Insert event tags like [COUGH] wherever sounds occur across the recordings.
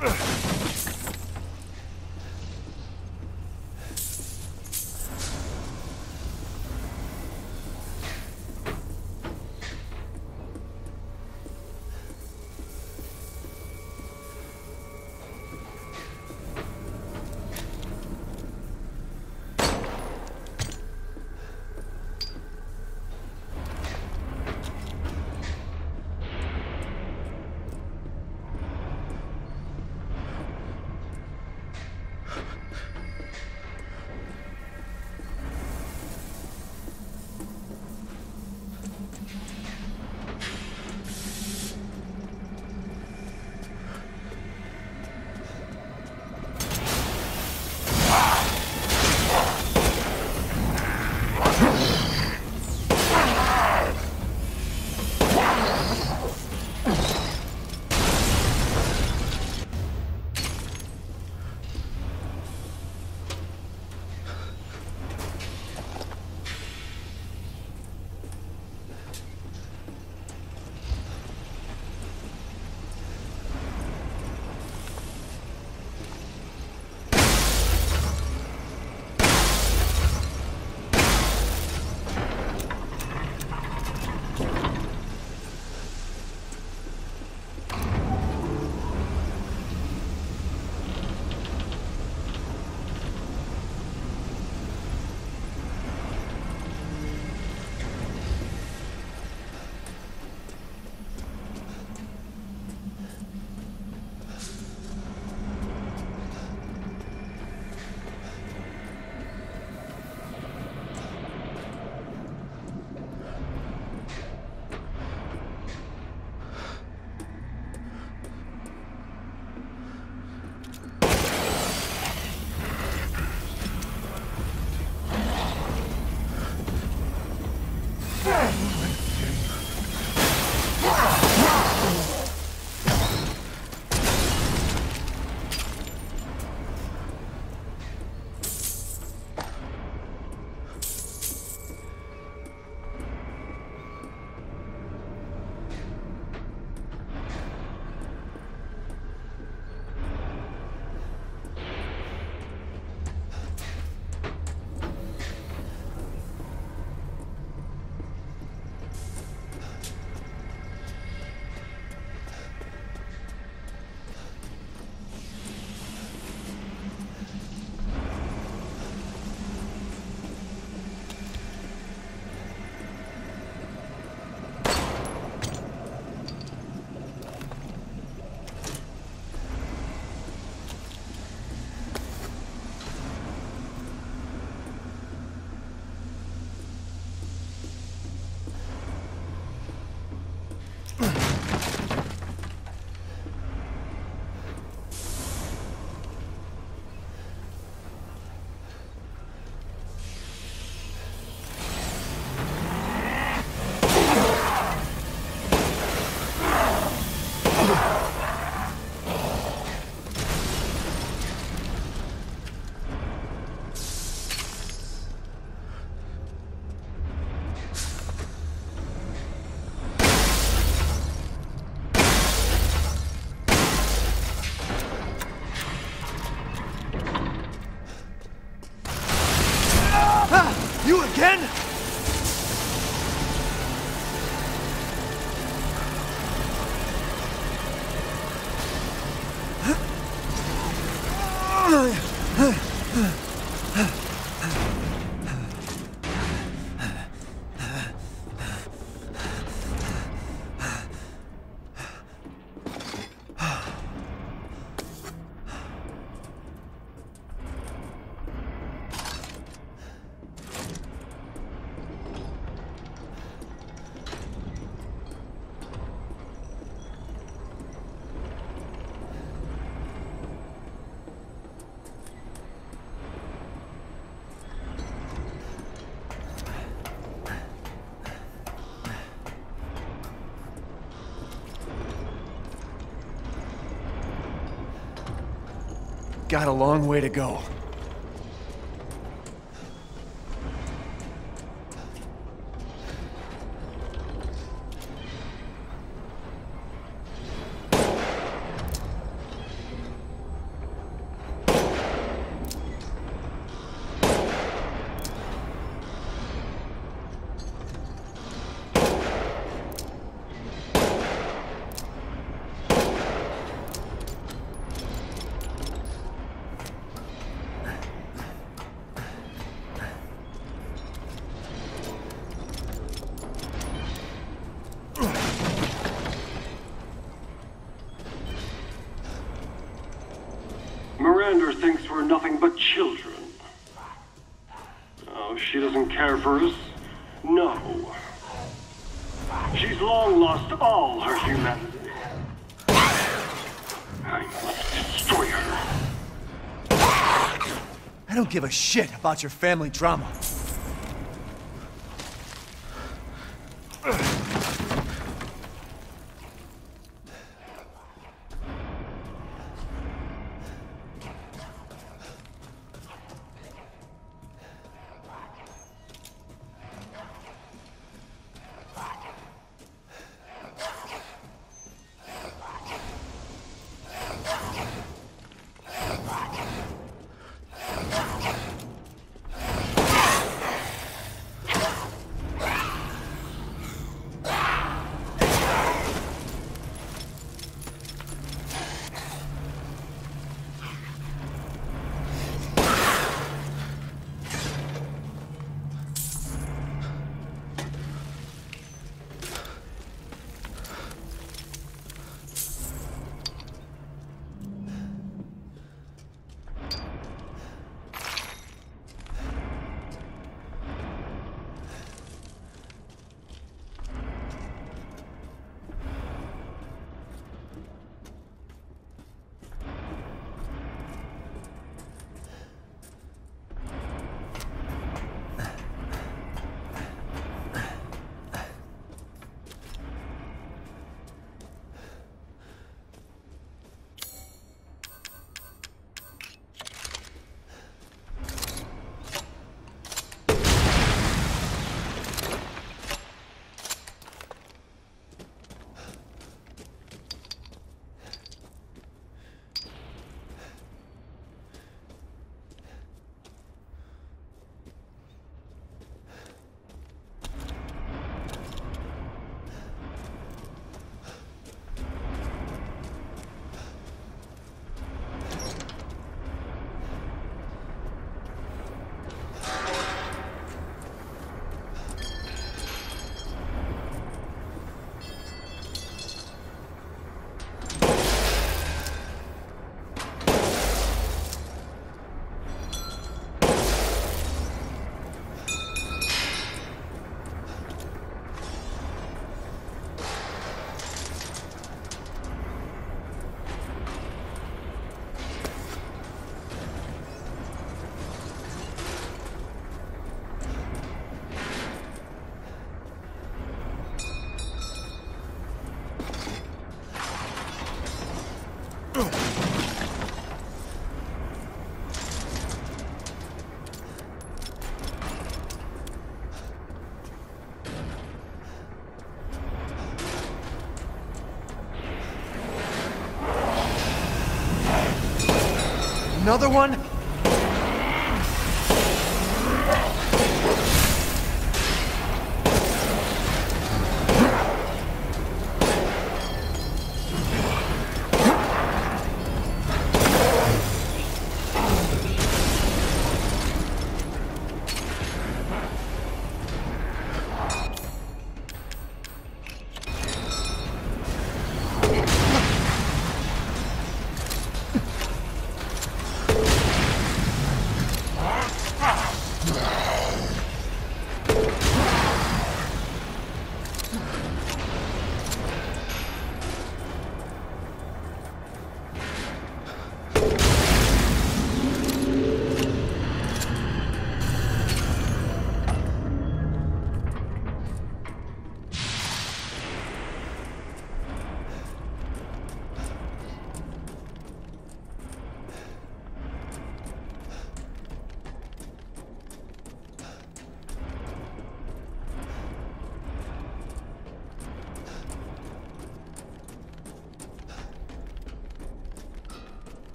You Got a long way to go. She doesn't care for us. No. She's long lost all her humanity. I must destroy her. I don't give a shit about your family drama. Another one?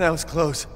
That was close.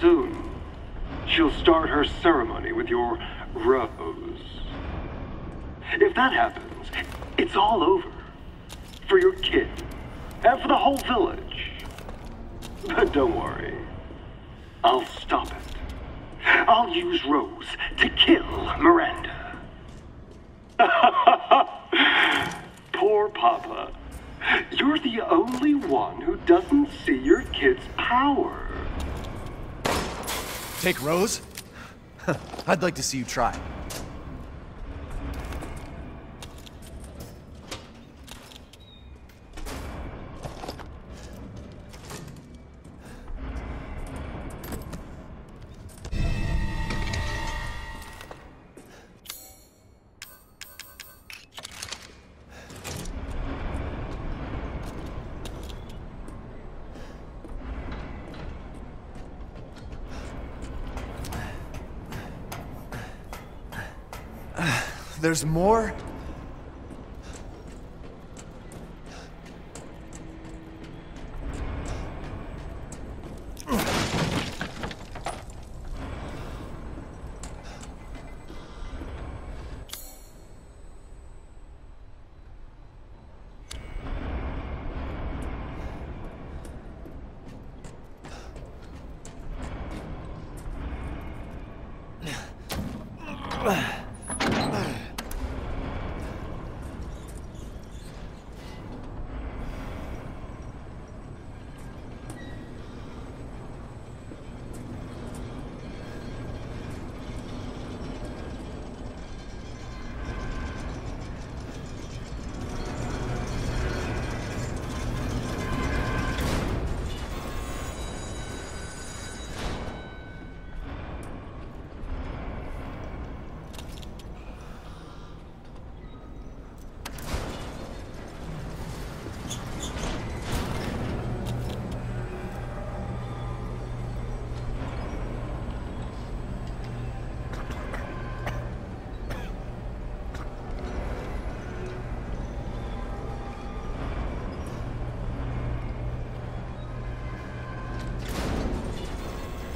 Soon, she'll start her ceremony with your rose. If that happens, it's all over. For your kid, and for the whole village. But don't worry, I'll stop it. I'll use Rose to kill Miranda. [LAUGHS] Poor Papa. You're the only one who doesn't see your kid's power. Take Rose? I'd like to see you try. There's more?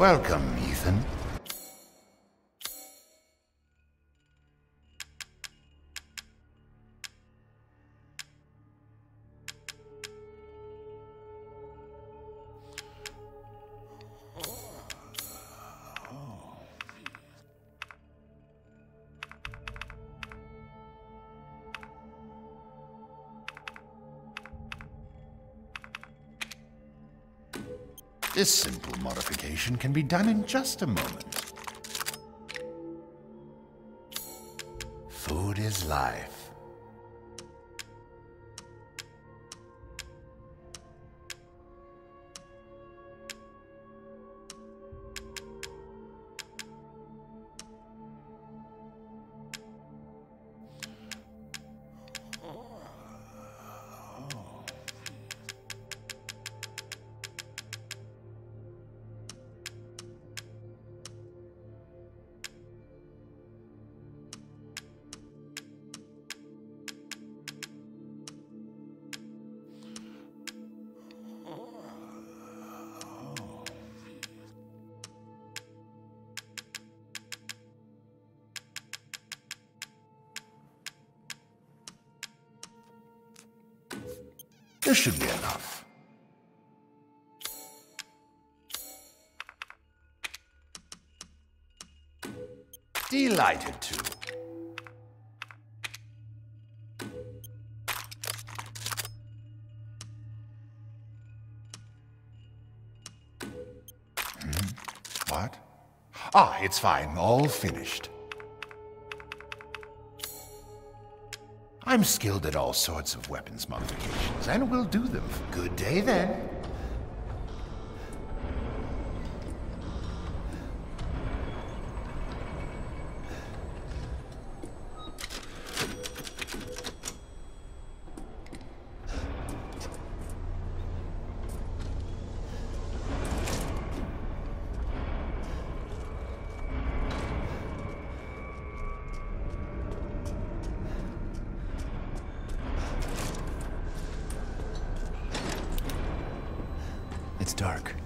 Welcome, Ethan. This simple modification can be done in just a moment. Food is life. Should be enough. Delighted to. Hmm? What? Ah, it's fine. All finished. I'm skilled at all sorts of weapons modifications, and will do them. Good day, then. It's dark.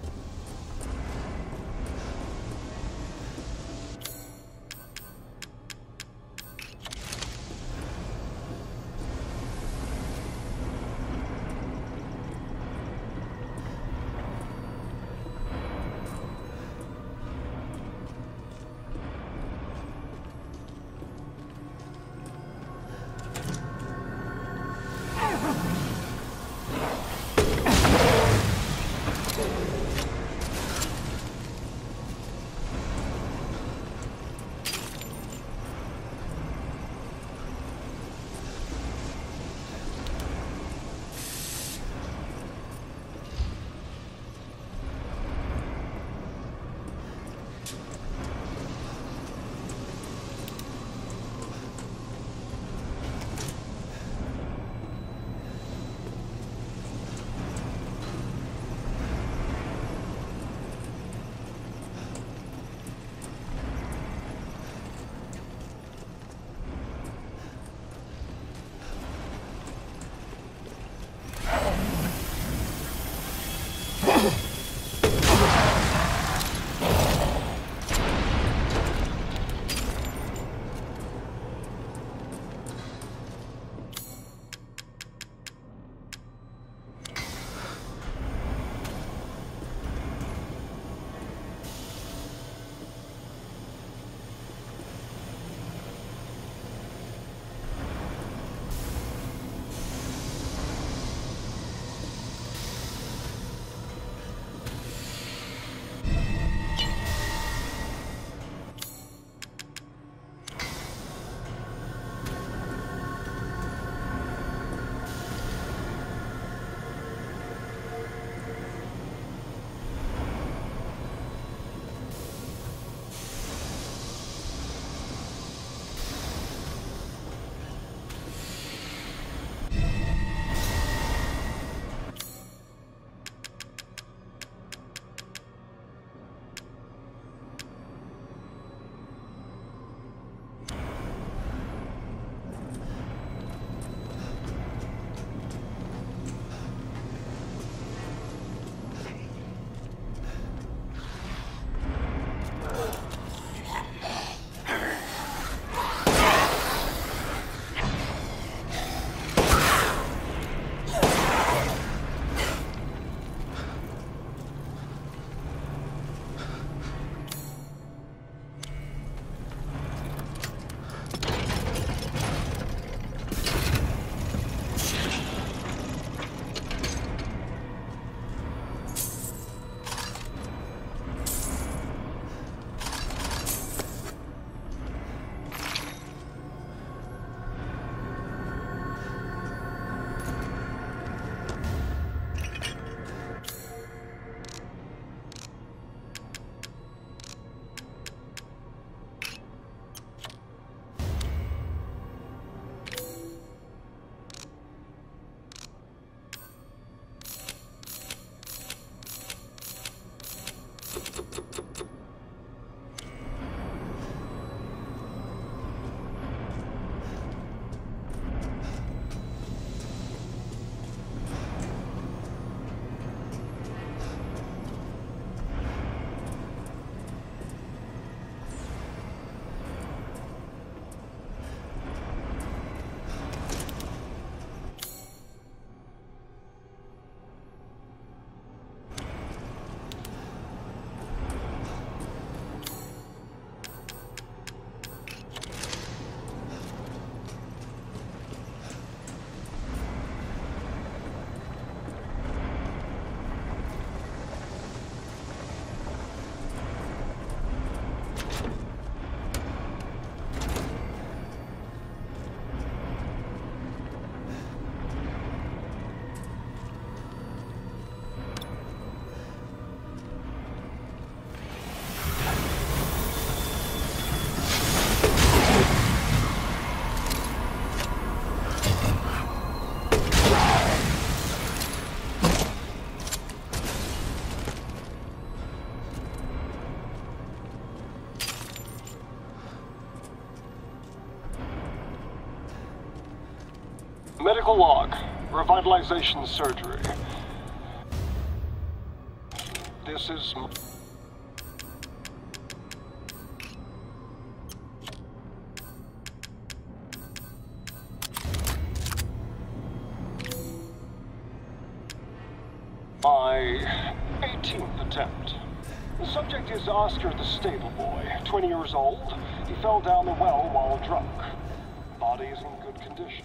Medical log. Revitalization surgery. This is... My 18th attempt. The subject is Oscar the stable boy, 20 years old. He fell down the well while drunk. Body is in good condition.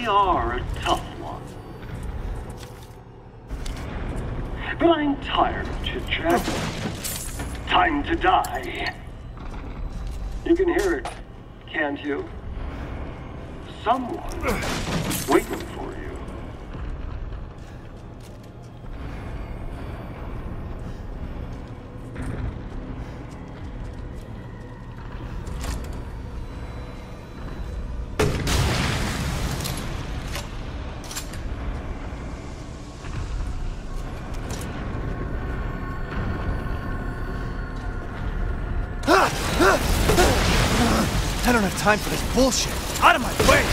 Really are a tough one. But I'm tired of chit chat. Time to die. You can hear it, can't you? Someone waiting for time for this bullshit. Out of my way!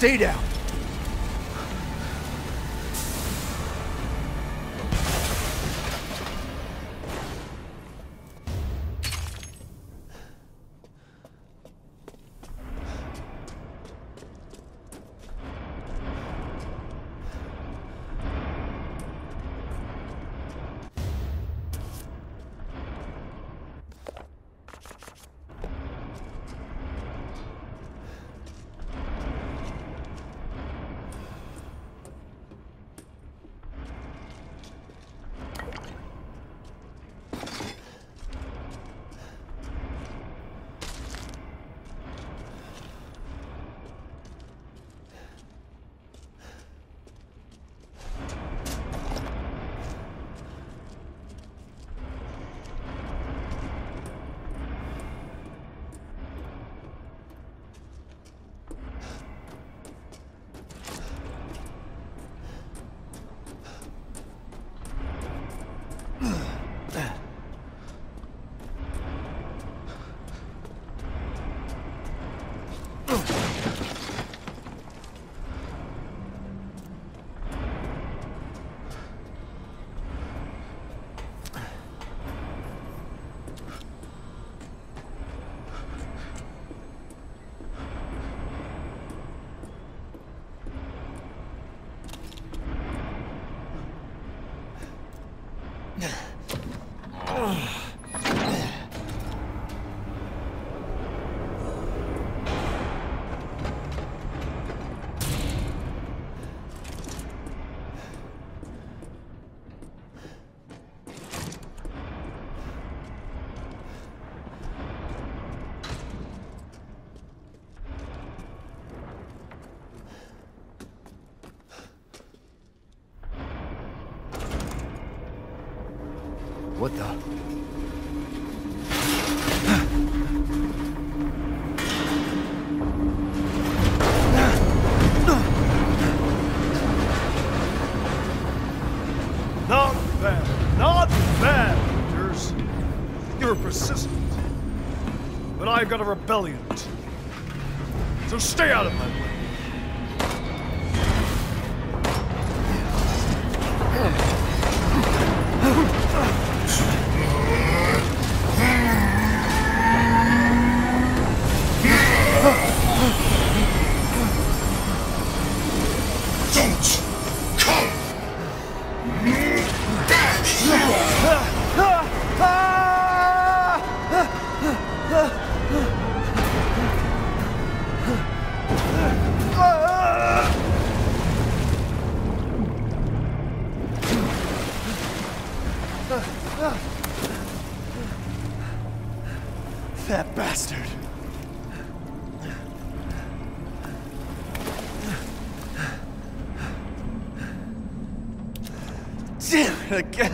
Stay down. What the? Not bad. Not bad, Rangers. You're persistent. But I've got a rebellion. So stay out of my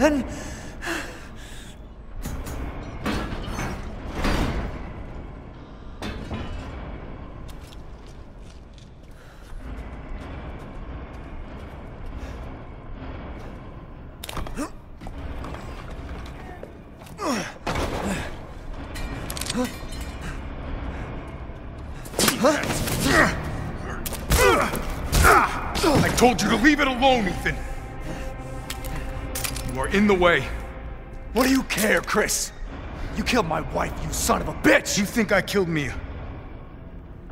Again. I told you to leave it alone, Ethan. In the way. What do you care, Chris? You killed my wife, you son of a bitch! You think I killed Mia?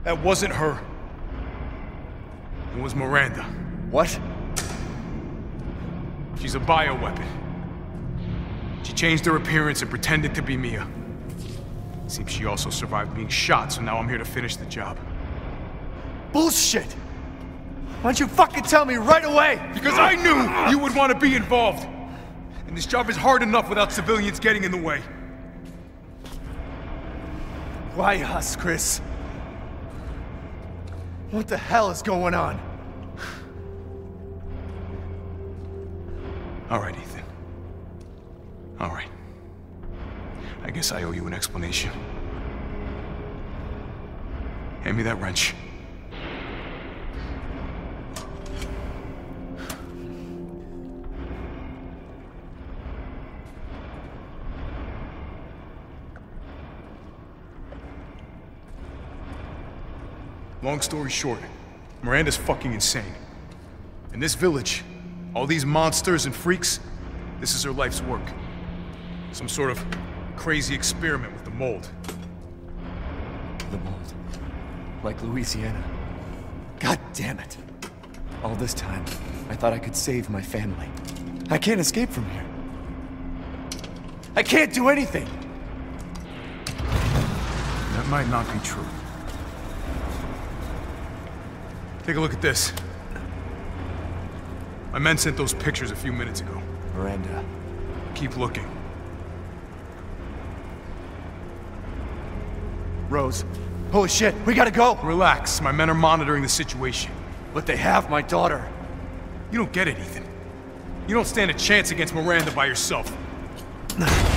That wasn't her. It was Miranda. What? She's a bioweapon. She changed her appearance and pretended to be Mia. Seems she also survived being shot, so now I'm here to finish the job. Bullshit! Why don't you fucking tell me right away? Because I knew you would want to be involved. And this job is hard enough without civilians getting in the way. Why us, Chris? What the hell is going on? All right, Ethan. All right. I guess I owe you an explanation. Hand me that wrench. Long story short, Miranda's fucking insane. In this village, all these monsters and freaks, this is her life's work. Some sort of crazy experiment with the mold. The mold. Like Louisiana. God damn it. All this time, I thought I could save my family. I can't escape from here. I can't do anything! That might not be true. Take a look at this. My men sent those pictures a few minutes ago. Miranda. Keep looking. Rose. Holy shit, we gotta go! Relax, my men are monitoring the situation. But they have my daughter. You don't get it, Ethan. You don't stand a chance against Miranda by yourself. [LAUGHS]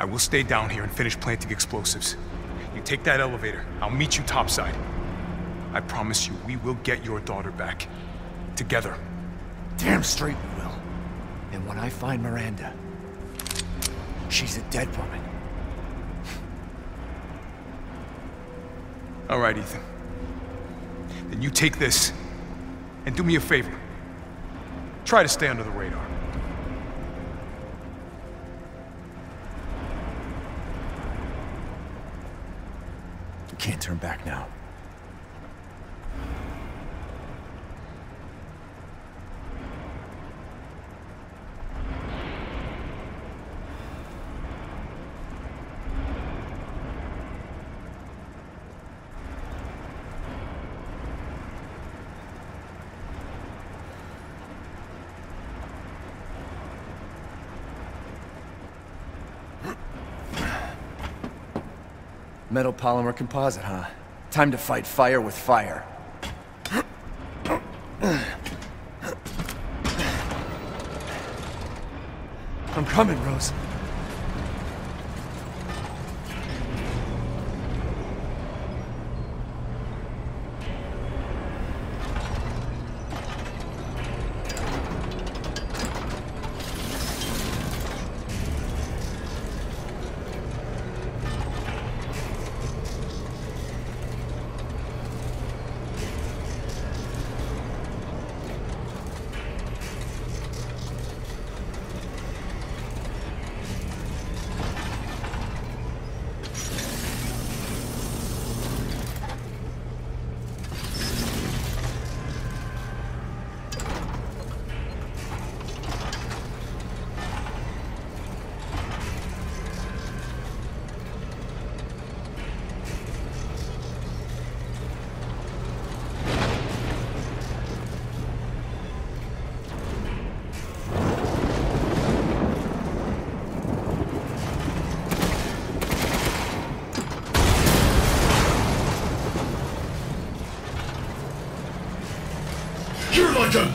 I will stay down here and finish planting explosives. You take that elevator, I'll meet you topside. I promise you, we will get your daughter back. Together. Damn straight we will. And when I find Miranda, she's a dead woman. All right, Ethan. Then you take this, and do me a favor. Try to stay under the radar. Can't turn back now. Metal polymer composite, huh? Time to fight fire with fire. I'm coming, Rose.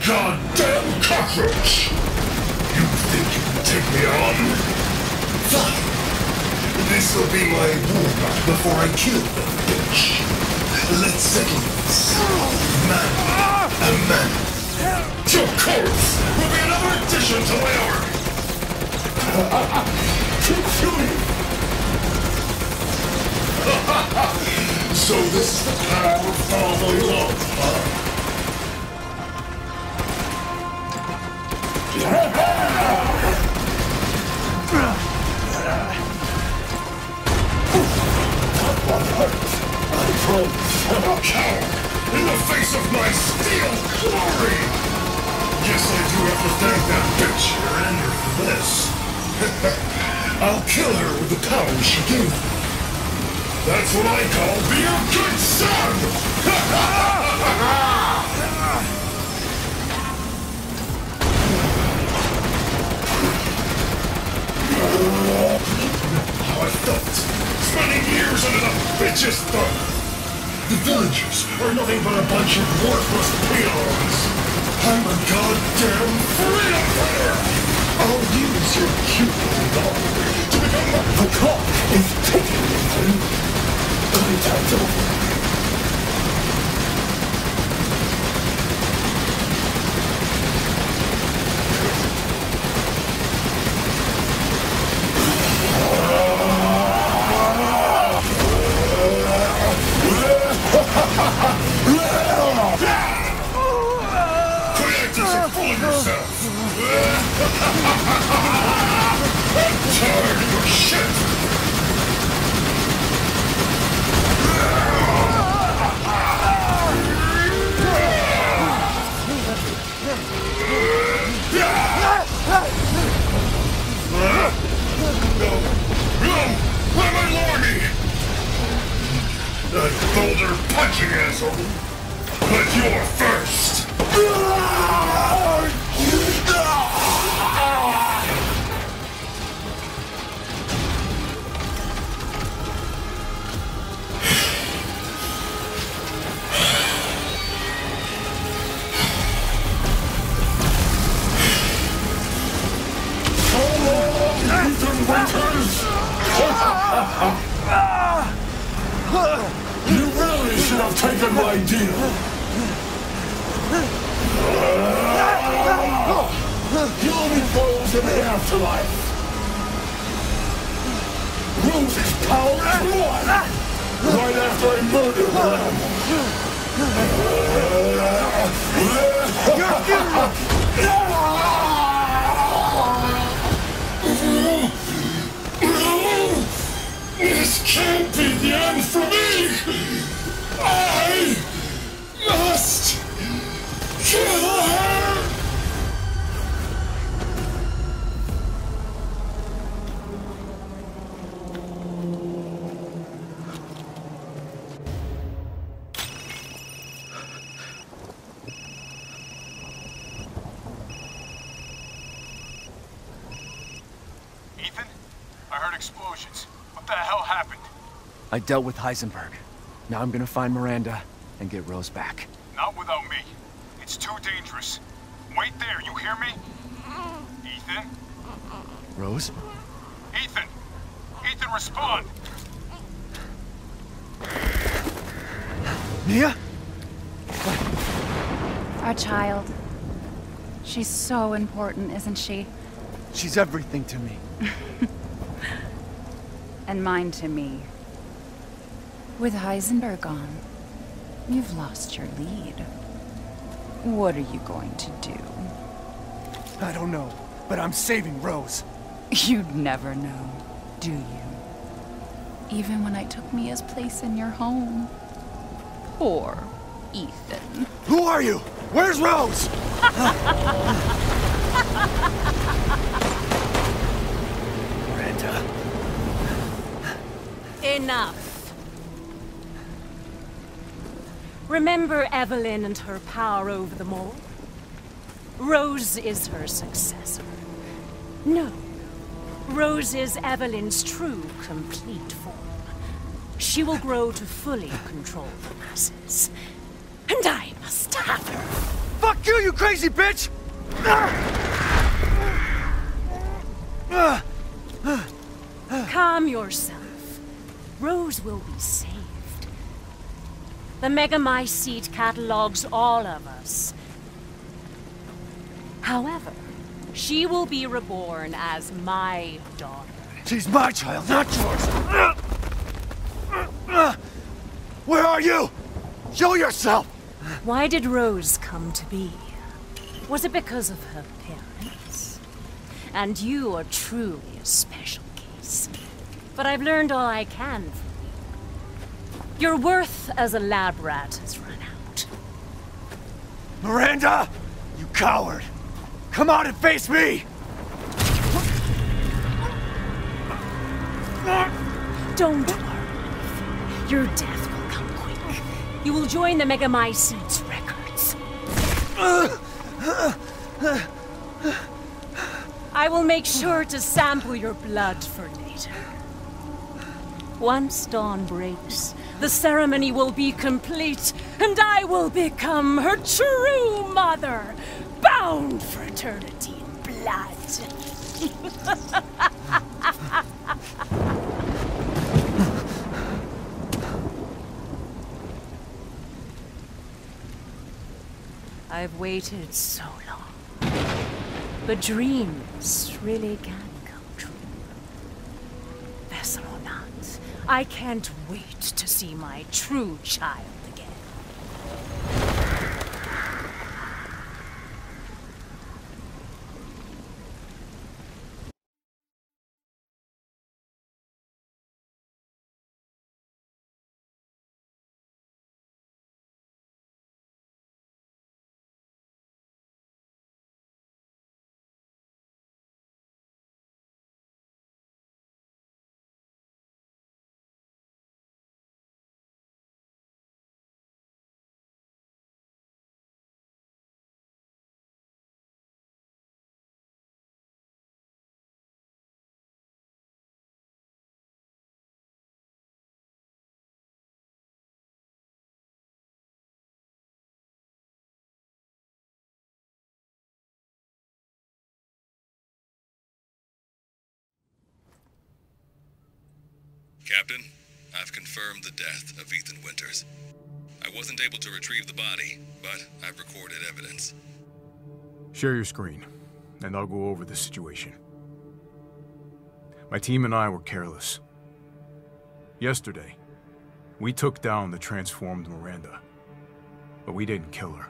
Goddamn cockroach! You think you can take me on? Fine. This'll be my warm-up before I kill that bitch. Let's settle this. Man a man. Your corpse will be another addition to my army. Shooting! [LAUGHS] so this is the power of fatherly love, huh? In the face of my steel glory! I do have to thank that bitch for this. I'll kill her with the power she gave me. That's what I call being a good son! [LAUGHS] How I felt, spending years under the bitch's thumb. The villagers are nothing but a bunch of worthless peons. I'm a goddamn freedom fighter. I'll use your cute little dog to become a... The clock is ticking, Ethan. Playtime's over. Punching asshole! But you're first! You really should have taken my deal. You'll be foes in the afterlife. Rose's power is one. Right after I murdered them. I dealt with Heisenberg. Now I'm gonna find Miranda and get Rose back. Not without me. It's too dangerous. Wait there, you hear me? Ethan? Rose? Ethan! Ethan, respond! Mia? Our child. She's so important, isn't she? She's everything to me. [LAUGHS] And mine to me. With Heisenberg gone, you've lost your lead. What are you going to do? I don't know, but I'm saving Rose. [LAUGHS] You'd never know, do you? Even when I took Mia's place in your home. Poor Ethan. Who are you? Where's Rose? [LAUGHS] Miranda. Enough. Remember Evelyn and her power over them all? Rose is her successor. No. Rose is Evelyn's true, complete form. She will grow to fully control the masses. And I must have her. Fuck you, you crazy bitch! Calm yourself. Rose will be saved. The Megamycete catalogs all of us. However, she will be reborn as my daughter. She's my child, not yours. Where are you? Show yourself! Why did Rose come to be? Was it because of her parents? And you are truly a special case. But I've learned all I can from you. Your worth as a lab rat has run out. Miranda! You coward! Come out and face me! Don't worry. Your death will come quick. You will join the Megamycetes records. I will make sure to sample your blood for later. Once dawn breaks, the ceremony will be complete, and I will become her true mother, bound for eternity in blood. [LAUGHS] I've waited so long. But dreams really can come true. Vessel or not, I can't wait to see my true child Captain, I've confirmed the death of Ethan Winters. I wasn't able to retrieve the body, but I've recorded evidence. Share your screen, and I'll go over the situation. My team and I were careless. Yesterday, we took down the transformed Miranda, but we didn't kill her.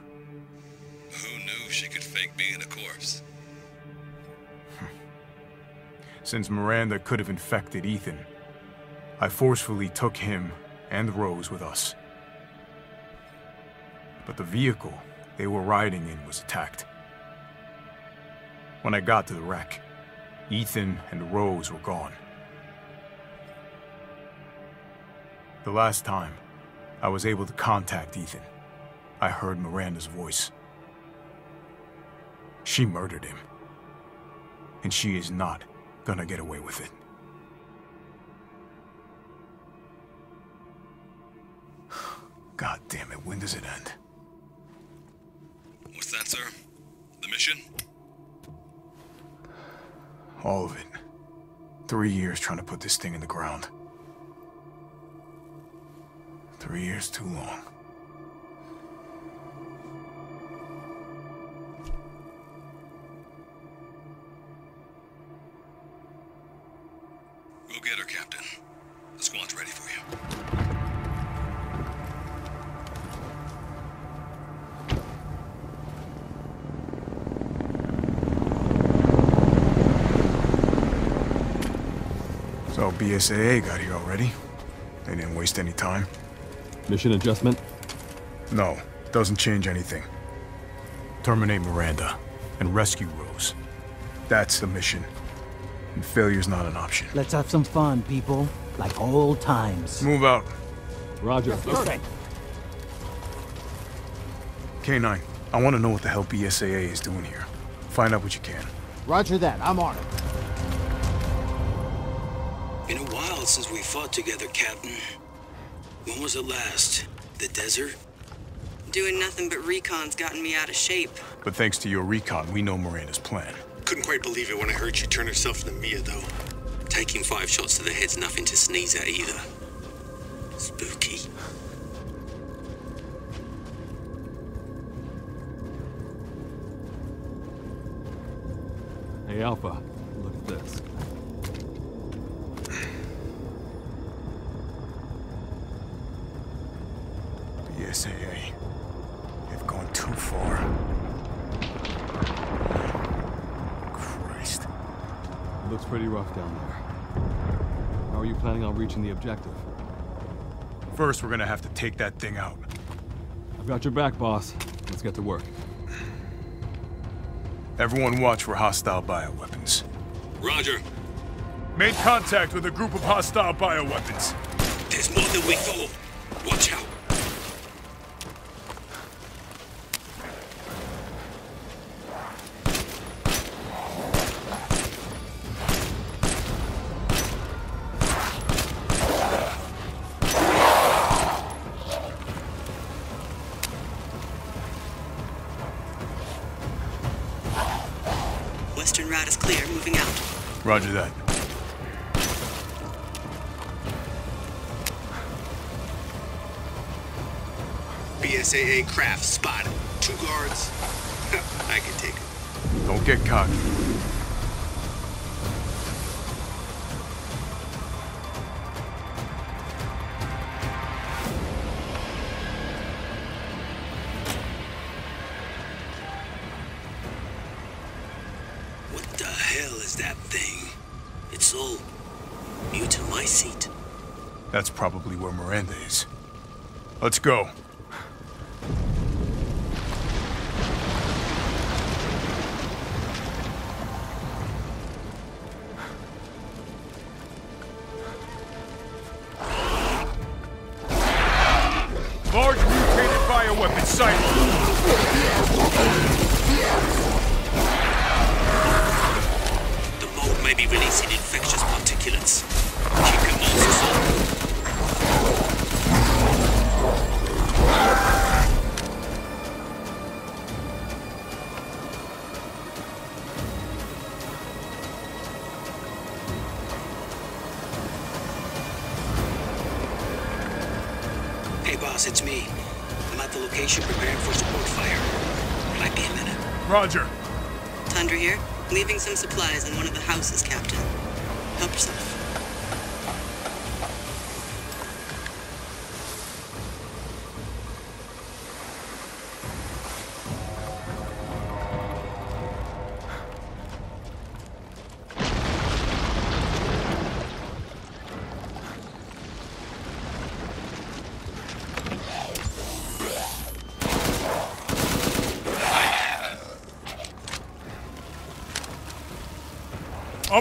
Who knew she could fake being a corpse? [LAUGHS] Since Miranda could have infected Ethan, I forcefully took him and Rose with us. But the vehicle they were riding in was attacked. When I got to the wreck, Ethan and Rose were gone. The last time I was able to contact Ethan, I heard Miranda's voice. She murdered him. And she is not gonna get away with it. God damn it, when does it end? What's that, sir? The mission? All of it. Three years trying to put this thing in the ground. Three years too long. So BSAA got here already? They didn't waste any time? Mission adjustment? No, doesn't change anything. Terminate Miranda and rescue Rose. That's the mission. And failure's not an option. Let's have some fun, people. Like old times. Move out. Roger. Okay. K9, I want to know what the hell BSAA is doing here. Find out what you can. Roger that. I'm on it. Since we fought together, Captain. When was it last? The desert? Doing nothing but recon's gotten me out of shape. But thanks to your recon, we know Miranda's plan. Couldn't quite believe it when I heard she turned herself into Mia, though. Taking five shots to the head's nothing to sneeze at either. Spooky. Hey, Alpha, First, we're gonna have to take that thing out. I've got your back, boss. Let's get to work. Everyone watch for hostile bioweapons. Roger. Made contact with a group of hostile bioweapons. There's more than we thought. Roger that. BSAA craft spotted. Two guards. [LAUGHS] I can take it. Don't get cocky. Let's go.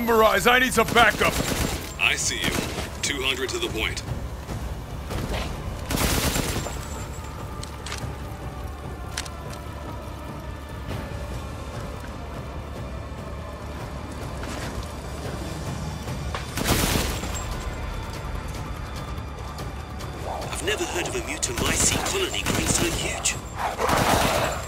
I need some backup. I see you. 200 to the point. I've never heard of a mutamycete colony growing so huge.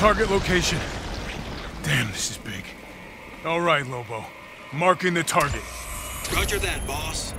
Target location. Damn, this is big. All right, Lobo. Marking the target. Roger that, boss.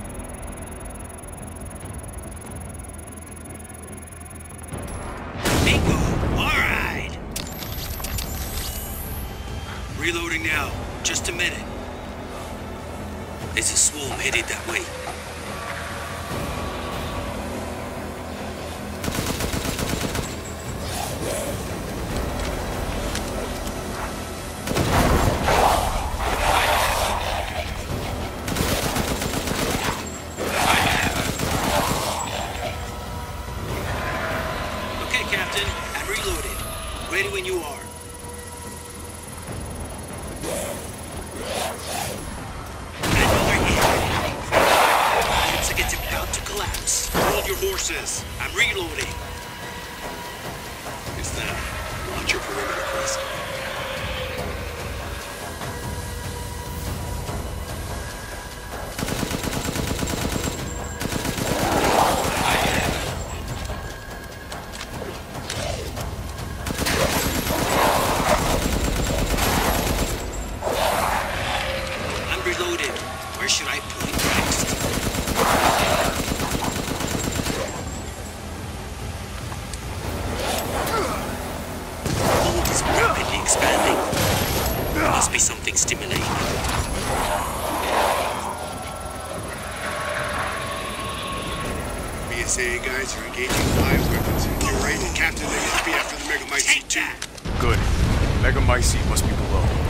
Expanding. Must be something stimulating. BSAA guys are engaging five weapons. Get ready, Captain. They must be after the Megamycete too. Good. Megamycete must be below.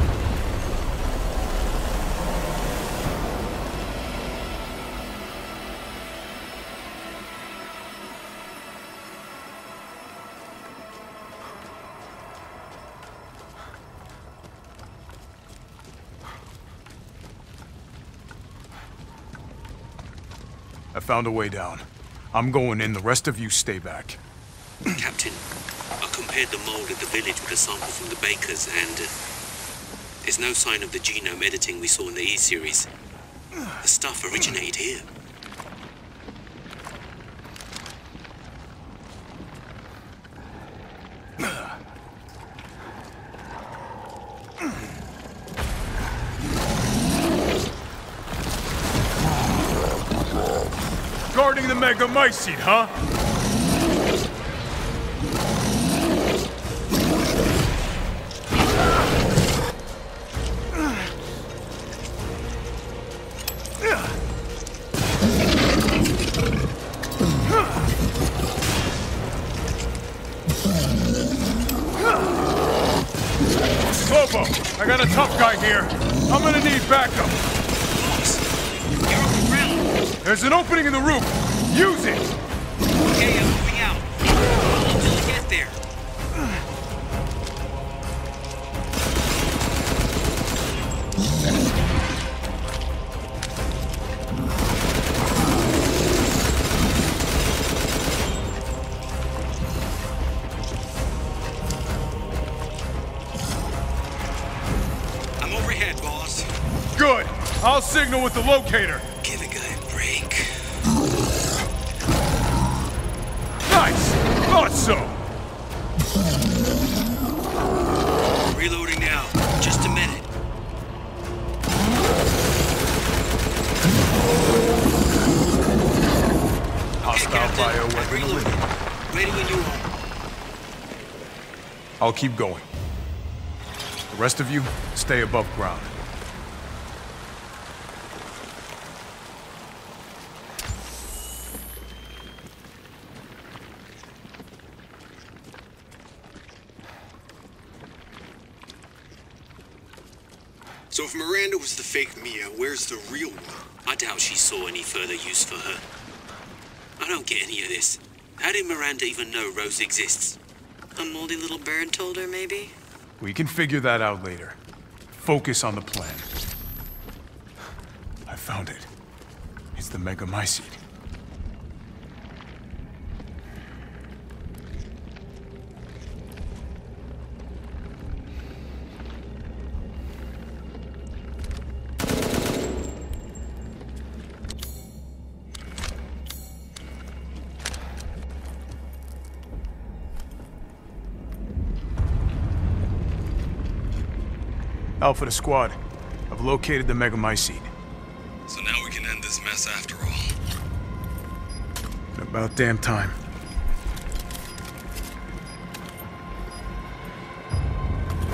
Found a way down. I'm going in, the rest of you stay back. Captain, I compared the mold at the village with a sample from the bakers, and uh, there's no sign of the genome editing we saw in the E-series. The stuff originated here. Guarding the Megamycete, huh? Keep going. The rest of you, stay above ground. So if Miranda was the fake Mia, where's the real one? I doubt she saw any further use for her. I don't get any of this. How did Miranda even know Rose exists? A moldy little bird told her, maybe? We can figure that out later. Focus on the plan. I found it. It's the Megamycete. Alpha to squad. I've located the Megamycete. So now we can end this mess after all. About damn time.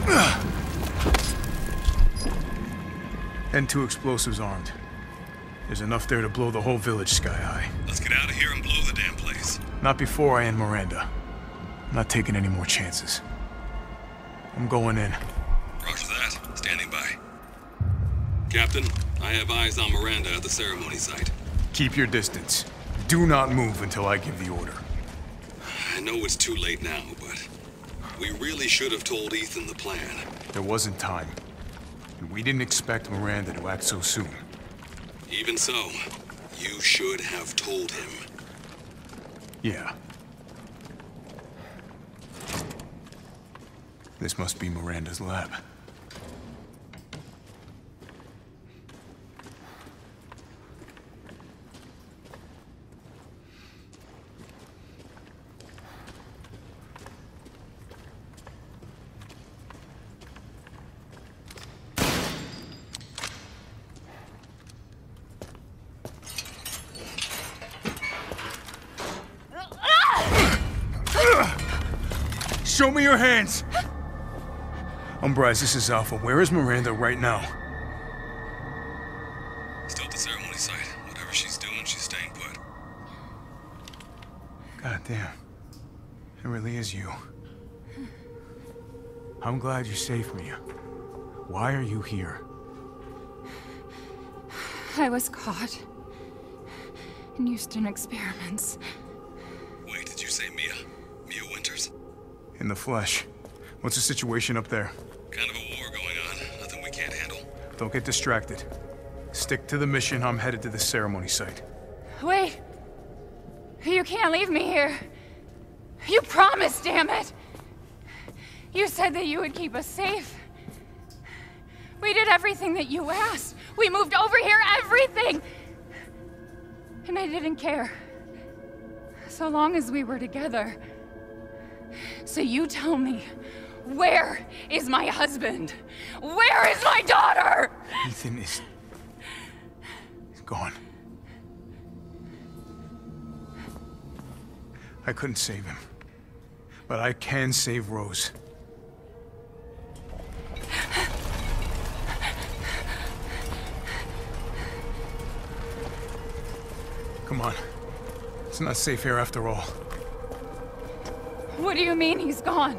[SIGHS] And two explosives armed. There's enough there to blow the whole village sky high. Let's get out of here and blow the damn place. Not before I end Miranda. I'm not taking any more chances. I'm going in. I have eyes on Miranda at the ceremony site. Keep your distance. Do not move until I give the order. I know it's too late now, but we really should have told Ethan the plan. There wasn't time. And we didn't expect Miranda to act so soon. Even so, you should have told him. Yeah. This must be Miranda's lab. Show me your hands! Umbrella, this is Alpha. Where is Miranda right now? Still at the ceremony site. Whatever she's doing, she's staying put. God damn. It really is you. I'm glad you saved me. Why are you here? I was caught in Houston experiments. Wait, did you say Mia? Mia Winters? In the flesh. What's the situation up there? Don't get distracted. Stick to the mission. I'm headed to the ceremony site. Wait! You can't leave me here. You promised, damn it! You said that you would keep us safe. We did everything that you asked. We moved over here, everything! And I didn't care. So long as we were together. So you tell me, where is my husband? Where is my daughter? Ethan is. He's gone. I couldn't save him. But I can save Rose. Come on. It's not safe here after all. What do you mean he's gone?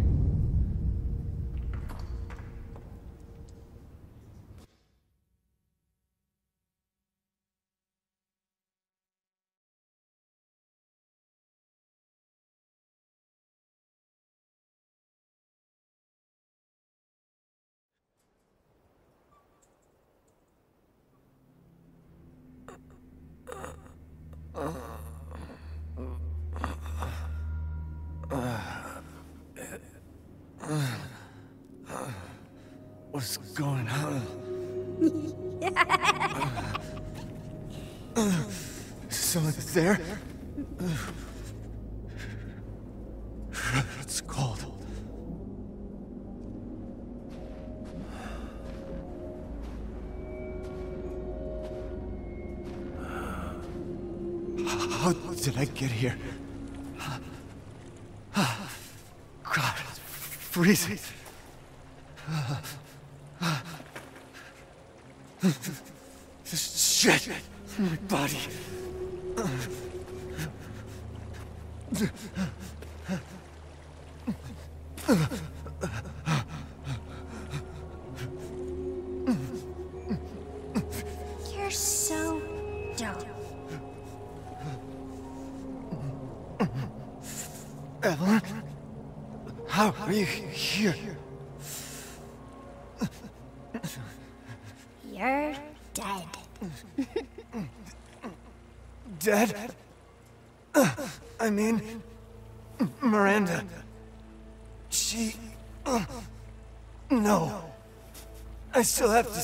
Freezing. Shit my body. You're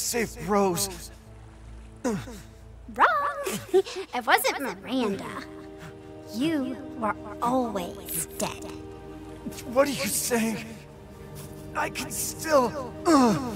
save Rose. [LAUGHS] Wrong! it wasn't Miranda. You were always dead. What are you saying? I can still. Uh,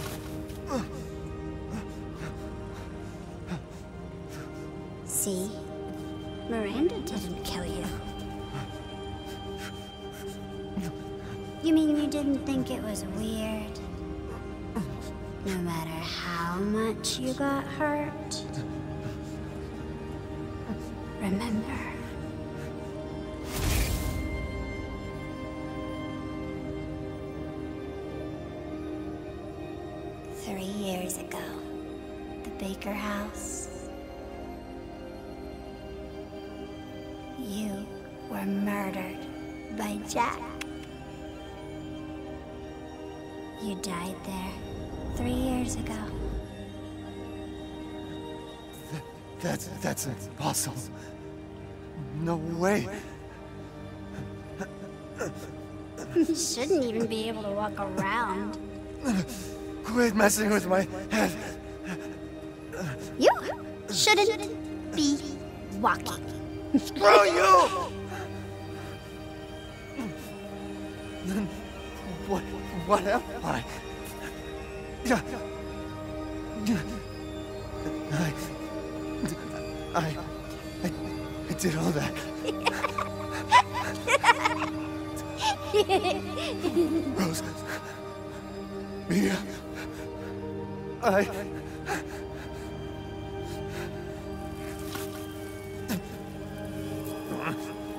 the Baker House. You were murdered by Jack. You died there three years ago. That's that's impossible. No way. You shouldn't even be able to walk around. Quit messing with my head. Walking. Screw you! Then what? What am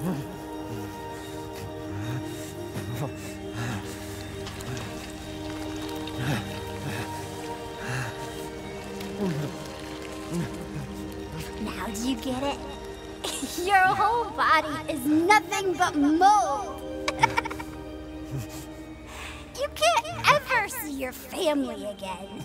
Now do you get it? [LAUGHS] Your whole body is nothing but mold. [LAUGHS] you can't ever see your family again.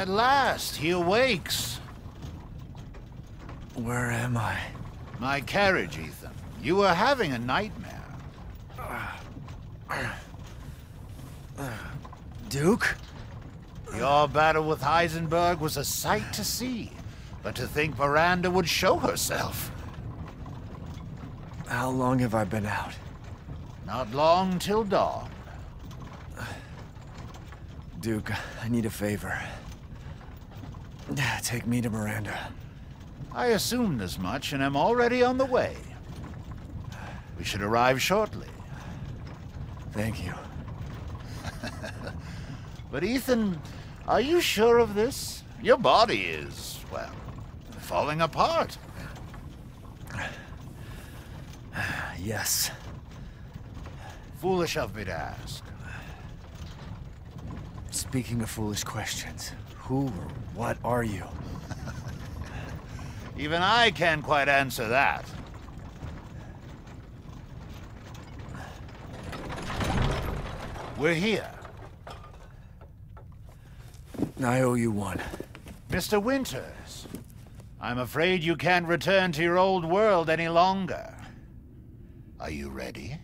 At last, he awakes. Where am I? My carriage, Ethan. You were having a nightmare. Duke? Your battle with Heisenberg was a sight to see. But to think Miranda would show herself. How long have I been out? Not long till dawn. Duke, I need a favor. [SIGHS] Take me to Miranda. I assumed as much and am already on the way. We should arrive shortly. Thank you. [LAUGHS] But Ethan, are you sure of this? Your body is, well, falling apart. [SIGHS] Yes. Foolish of me to ask. Speaking of foolish questions, who or what are you? [LAUGHS] Even I can't quite answer that. We're here. I owe you one. Mr. Winters, I'm afraid you can't return to your old world any longer. Are you ready?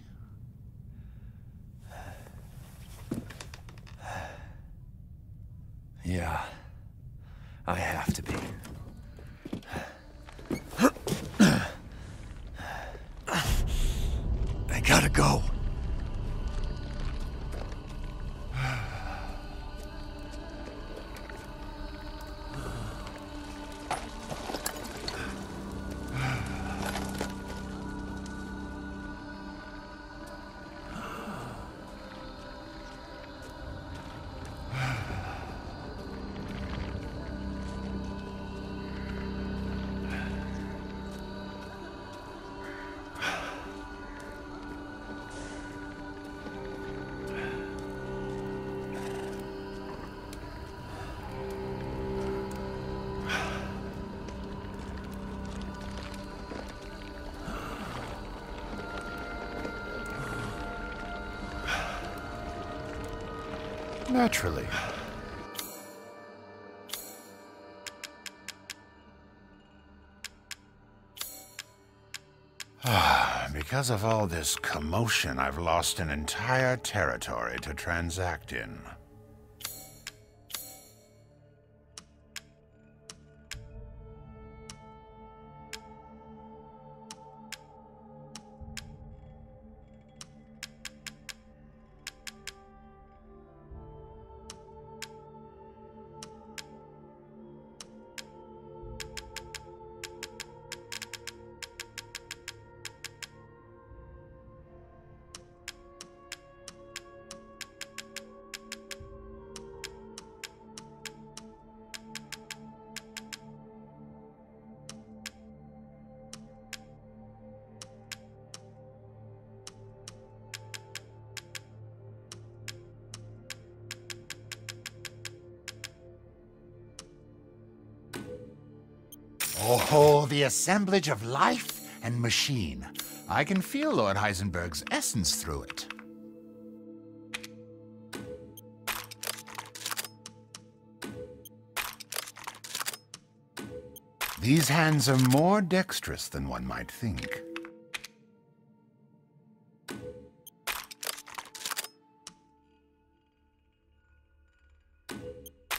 Yeah. I have to be. I gotta go. Because of all this commotion, I've lost an entire territory to transact in. Oh, the assemblage of life and machine. I can feel Lord Heisenberg's essence through it. These hands are more dexterous than one might think.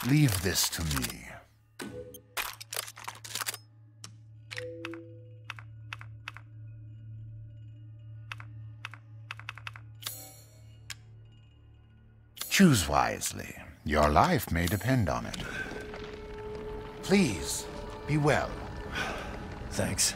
Leave this to me. Choose wisely. Your life may depend on it. Please, be well. Thanks.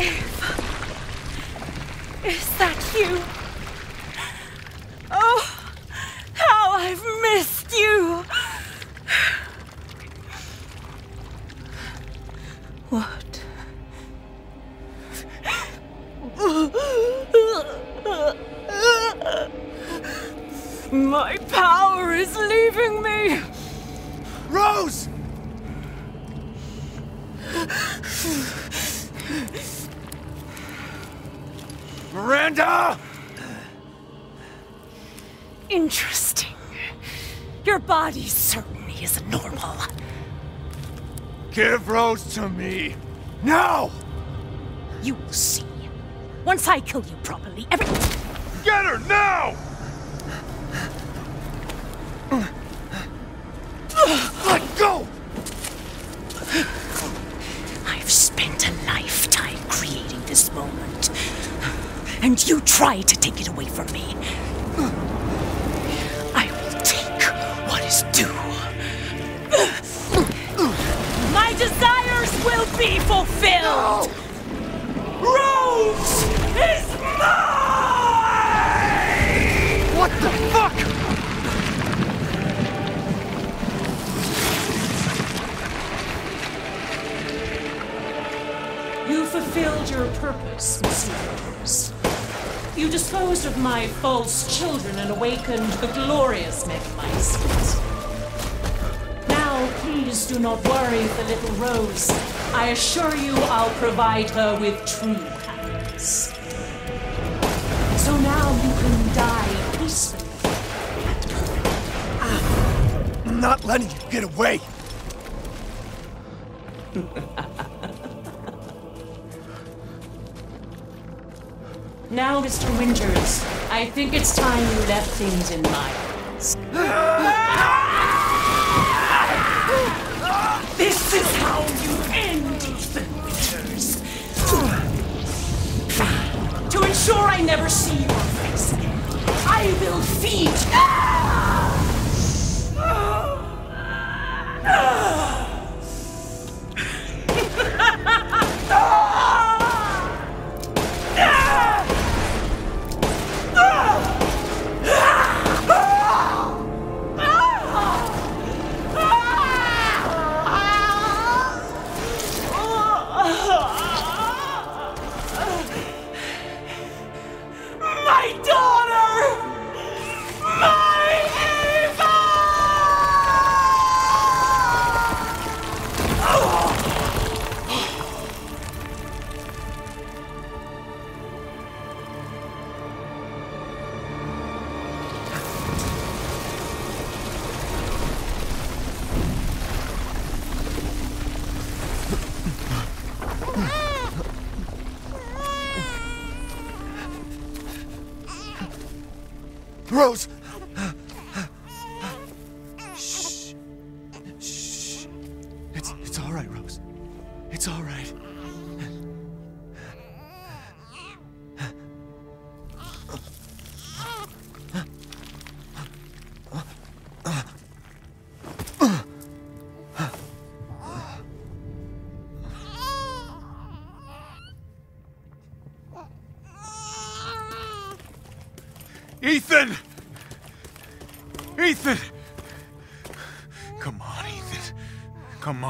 Ava, is that you? To me! Now! You will see. Once I kill you worry for little Rose. I assure you I'll provide her with true happiness. So now you can die peacefully. I'm not letting you get away! [LAUGHS] Now, Mr. Winters, I think it's time you left things in my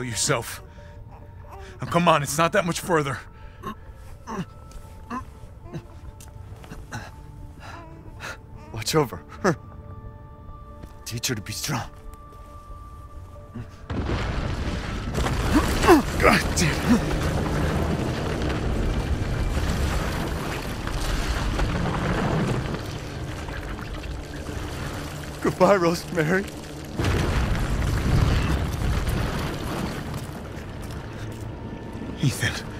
Tell yourself. Now, come on, it's not that much further. Watch over her. Teach her to be strong. God damn. Goodbye, Rosemary. Ethan.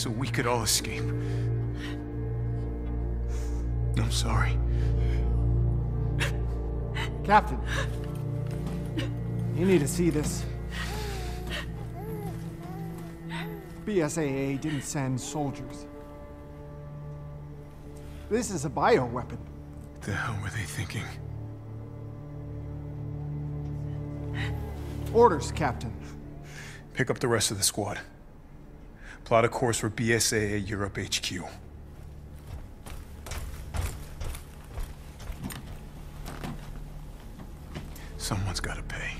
So we could all escape. I'm sorry. Captain. You need to see this. BSAA didn't send soldiers. This is a bioweapon. What the hell were they thinking? Orders, Captain. Pick up the rest of the squad. Plot a course for BSAA Europe HQ. Someone's gotta pay.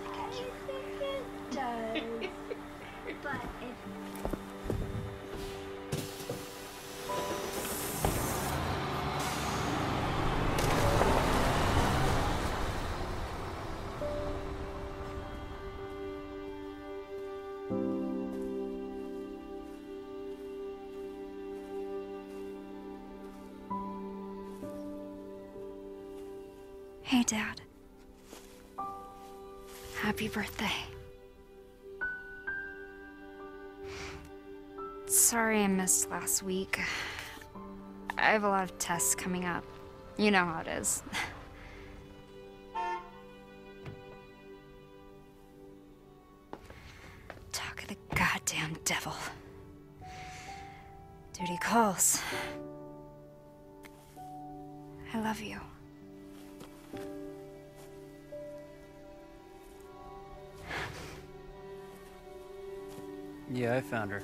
Missed last week. I have a lot of tests coming up. You know how it is. [LAUGHS] Talk of the goddamn devil. Duty calls. I love you. Yeah, I found her.